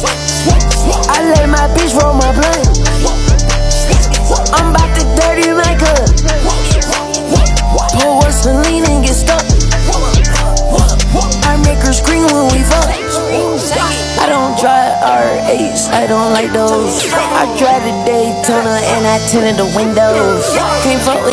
I let my bitch roll my blunt. I'm about to dirty my cup. Pour lean and get stuck. I make her scream when we fuck. I don't drive R8s, I don't like those. I drive the Daytona and I tinted the windows. Can't fuck with